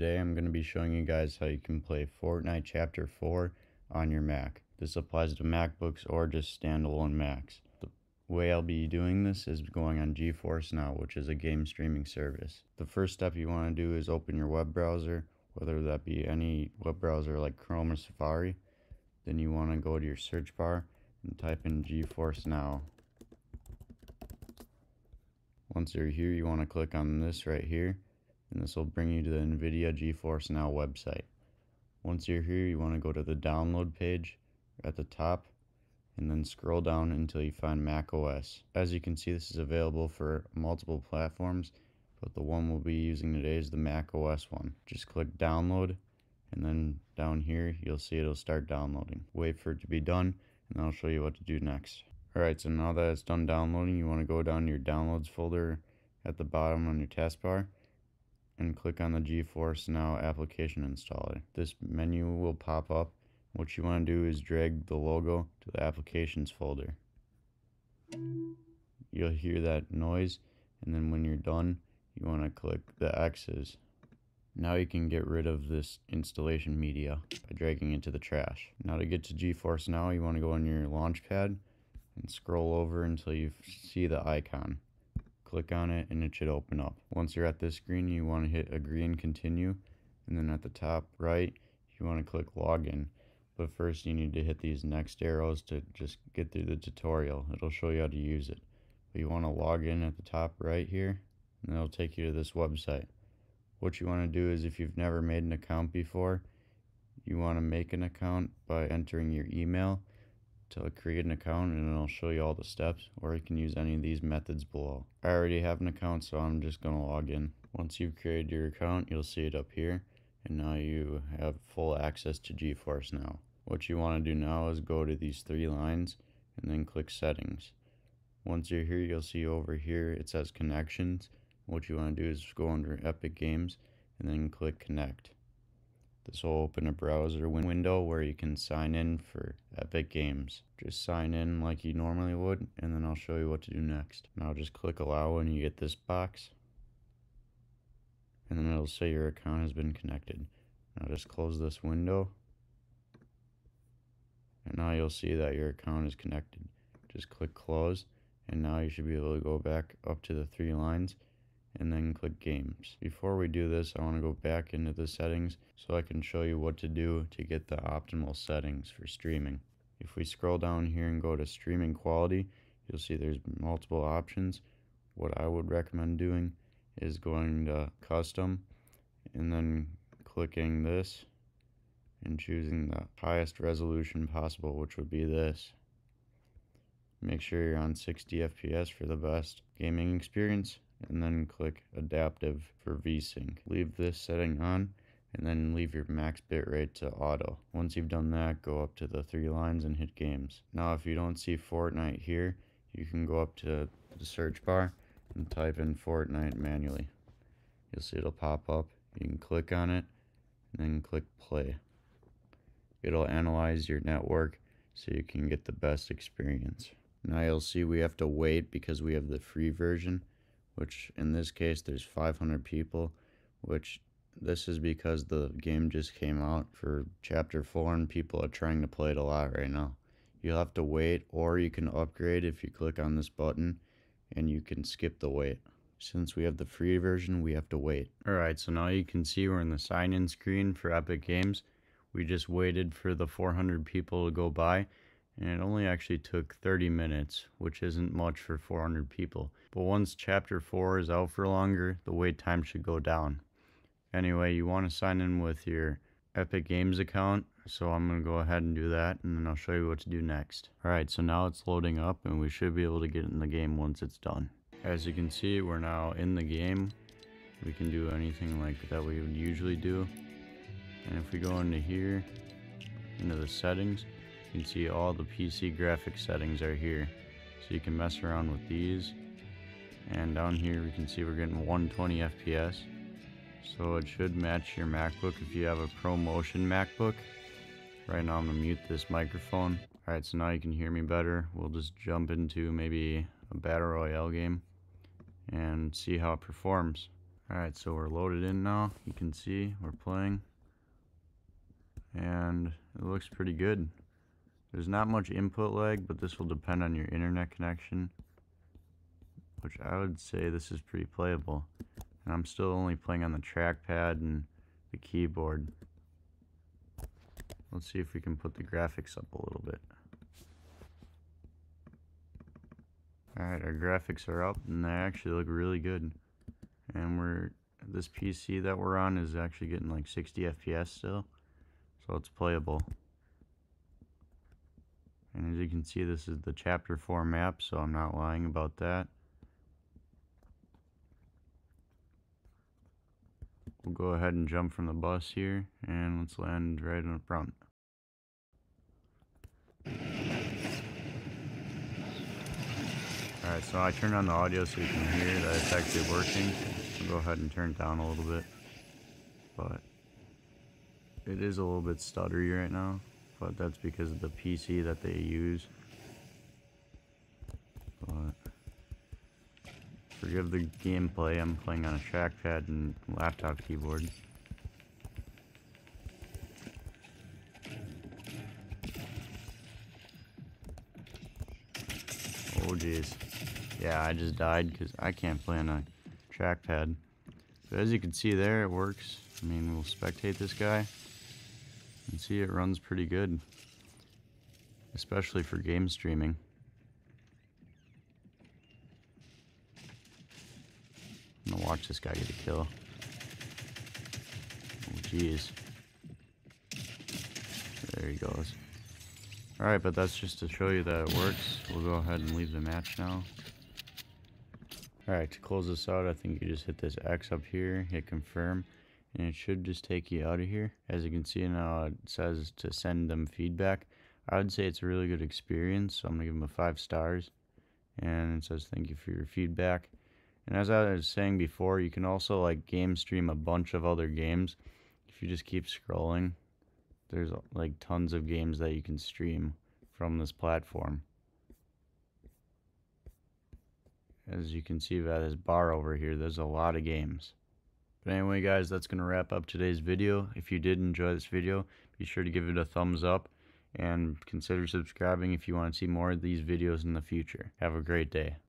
today I'm going to be showing you guys how you can play Fortnite Chapter 4 on your Mac. This applies to MacBooks or just standalone Macs. The way I'll be doing this is going on GeForce Now, which is a game streaming service. The first step you want to do is open your web browser, whether that be any web browser like Chrome or Safari. Then you want to go to your search bar and type in GeForce Now. Once you're here, you want to click on this right here and this will bring you to the NVIDIA GeForce Now website. Once you're here, you want to go to the download page at the top and then scroll down until you find Mac OS. As you can see, this is available for multiple platforms, but the one we'll be using today is the Mac OS one. Just click download and then down here, you'll see it'll start downloading. Wait for it to be done and I'll show you what to do next. Alright, so now that it's done downloading, you want to go down to your downloads folder at the bottom on your taskbar and click on the GeForce Now application installer. This menu will pop up. What you want to do is drag the logo to the applications folder. You'll hear that noise and then when you're done you want to click the X's. Now you can get rid of this installation media by dragging it to the trash. Now to get to GeForce Now you want to go on your launchpad and scroll over until you see the icon click on it and it should open up. Once you're at this screen, you want to hit agree and continue. And then at the top right, you want to click login. But first you need to hit these next arrows to just get through the tutorial. It'll show you how to use it. But you want to log in at the top right here and it'll take you to this website. What you want to do is if you've never made an account before, you want to make an account by entering your email to create an account and it'll show you all the steps or you can use any of these methods below. I already have an account so I'm just going to log in. Once you've created your account you'll see it up here and now you have full access to GeForce now. What you want to do now is go to these three lines and then click settings. Once you're here you'll see over here it says connections. What you want to do is go under Epic Games and then click connect. This will open a browser window where you can sign in for Epic Games. Just sign in like you normally would, and then I'll show you what to do next. Now just click allow when you get this box. And then it'll say your account has been connected. Now just close this window. And now you'll see that your account is connected. Just click close, and now you should be able to go back up to the three lines and then click games. Before we do this, I want to go back into the settings so I can show you what to do to get the optimal settings for streaming. If we scroll down here and go to streaming quality, you'll see there's multiple options. What I would recommend doing is going to custom and then clicking this and choosing the highest resolution possible, which would be this. Make sure you're on 60 FPS for the best gaming experience and then click adaptive for VSync. Leave this setting on and then leave your max bitrate to auto. Once you've done that, go up to the three lines and hit games. Now if you don't see Fortnite here, you can go up to the search bar and type in Fortnite manually. You'll see it'll pop up. You can click on it and then click play. It'll analyze your network so you can get the best experience. Now you'll see we have to wait because we have the free version which in this case there's 500 people, which this is because the game just came out for chapter 4 and people are trying to play it a lot right now. You'll have to wait or you can upgrade if you click on this button and you can skip the wait. Since we have the free version, we have to wait. Alright, so now you can see we're in the sign-in screen for Epic Games. We just waited for the 400 people to go by and it only actually took 30 minutes, which isn't much for 400 people. But once chapter 4 is out for longer, the wait time should go down. Anyway, you want to sign in with your Epic Games account, so I'm going to go ahead and do that, and then I'll show you what to do next. Alright, so now it's loading up, and we should be able to get in the game once it's done. As you can see, we're now in the game. We can do anything like that we would usually do. And if we go into here, into the settings, you can see all the PC graphics settings are here. So you can mess around with these. And down here we can see we're getting 120 FPS. So it should match your MacBook if you have a ProMotion MacBook. Right now I'm going to mute this microphone. Alright, so now you can hear me better. We'll just jump into maybe a Battle Royale game and see how it performs. Alright, so we're loaded in now. You can see we're playing. And it looks pretty good. There's not much input lag, but this will depend on your internet connection. Which I would say this is pretty playable. And I'm still only playing on the trackpad and the keyboard. Let's see if we can put the graphics up a little bit. Alright, our graphics are up and they actually look really good and we're this PC that we're on is actually getting like 60 FPS still so it's playable and as you can see this is the chapter 4 map so I'm not lying about that we'll go ahead and jump from the bus here and let's land right in the front Alright, so I turned on the audio so you can hear that it's actually working. I'll go ahead and turn it down a little bit. But it is a little bit stuttery right now, but that's because of the PC that they use. But forgive the gameplay, I'm playing on a trackpad and laptop keyboard. Oh jeez. Yeah, I just died because I can't play on a trackpad. But as you can see there, it works. I mean, we'll spectate this guy. And see it runs pretty good. Especially for game streaming. I'm gonna watch this guy get a kill. Oh, jeez. There he goes. Alright, but that's just to show you that it works. We'll go ahead and leave the match now. Alright, to close this out, I think you just hit this X up here, hit confirm, and it should just take you out of here. As you can see now, it says to send them feedback. I would say it's a really good experience, so I'm going to give them a 5 stars. And it says thank you for your feedback. And as I was saying before, you can also like game stream a bunch of other games. If you just keep scrolling, there's like tons of games that you can stream from this platform. As you can see by this bar over here, there's a lot of games. But anyway guys, that's going to wrap up today's video. If you did enjoy this video, be sure to give it a thumbs up and consider subscribing if you want to see more of these videos in the future. Have a great day.